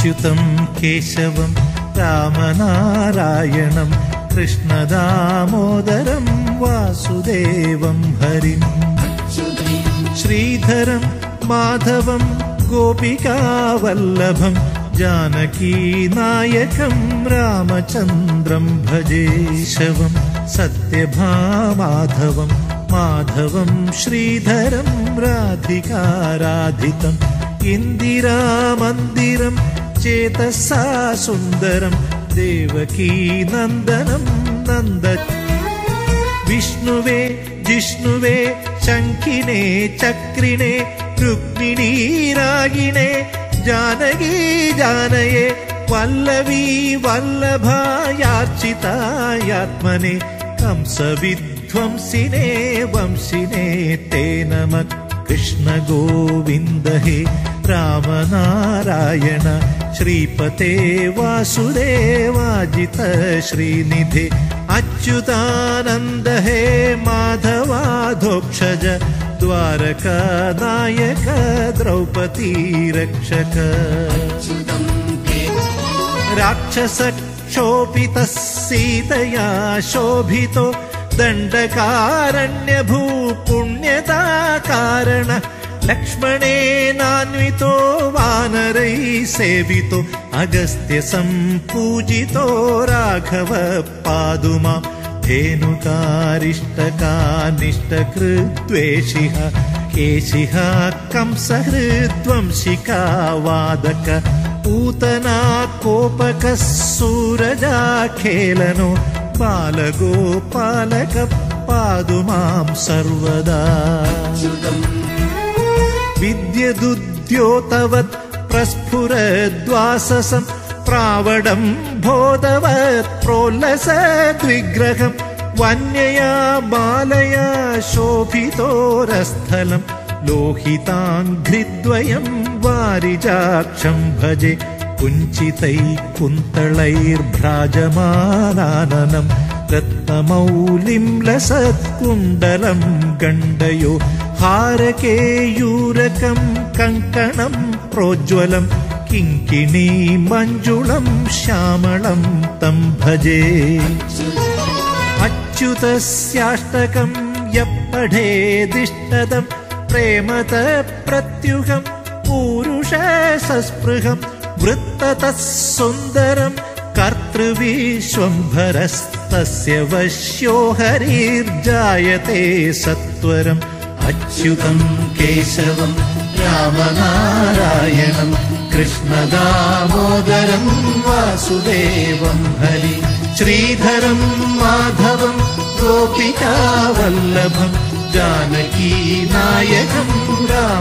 अच्युतं केशवं रामनारायणं कृष्णदामोदरं वासुदेवं हरिम् श्रीधरं माधवं गोपिकावल्लभं जानकीनायकं रामचन्द्रं भजेशवं सत्यभामाधवं माधवं श्रीधरं राधिकाराधितम् इन्दिरामन्दिरं चेतसा सुन्दरं देवकीनन्दनं नन्द विष्णुवे जिष्णुवे शङ्खिने चक्रिणे रुक्मिणीरागिणे जानकी जानये वल्लवी वल्लभायार्चितायात्मने कंसविध्वंसिने वंशिने ते नमः। कृष्ण गोविन्द हे रामनारायण श्रीपते वासुदेवाजित श्रीनिधे अच्युतानन्द हे माधवाधोक्षज द्वारकानायक द्रौपदी रक्षक राक्षसक्षोभितः सीतया शोभितो दण्डकारण्यभू पुण्यता कारण लक्ष्मणेनान्वितो वानरैः सेवितो अगस्त्य सम्पूजितो राघव पादुमा धेनुकारिष्टकानिष्टकृद्वेषिः केशिः कंसहृद्वंशिका वादक पूतना कोपकः सूरजाखेलनो बालगोपालक पादु मां सर्वदा विद्यदुद्योतवत् प्रस्फुरद्वाससं प्रावडं बोधवत् प्रोल्लसद्विग्रहं वन्यया बालया शोभितोरस्थलं लोहिताङ्घ्रिद्वयं वारिजाक्षं भजे कुञ्चितैः कुन्तलैर्भ्राजमानाननं रत्नमौलिं लसत्कुण्डलं गण्डयो हारकेयूरकं कङ्कणं प्रोज्वलं किङ्किणी मञ्जुळं श्यामलं तं भजे। अच्युतस्याष्टकं यः पठेदिष्टदं प्रेमत प्रत्युहं पूरुषसस्पृहं वृत्ततः सुन्दरं कर्तृविश्वम्भरस्तस्य वश्यो हरिर्जायते सत्वरम् अच्युतं केशवं रामनारायणं कृष्णदामोदरं वासुदेवं हरि श्रीधरं माधवं गोपिकावल्लभं जानकीनायकं रामचन्द्रं भजे